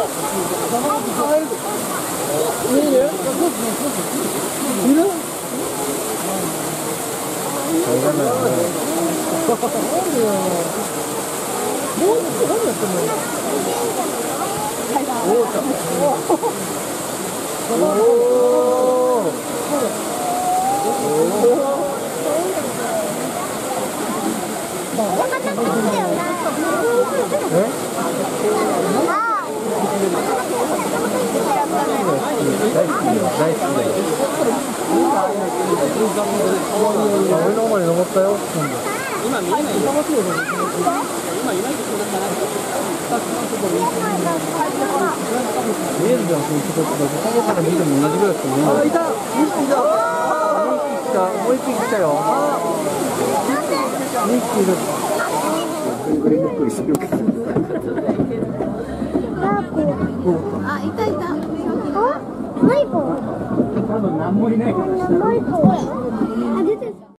おお上の方まで登ったよ。今見えないよ。今いないとこだから。こ。こから見ても同じぐらいだと思う。あ、いた !2 匹いたもう一匹来た。もう一匹来たよ。2匹いる。あ、いたいた。あ、マイコ。多分何もいない。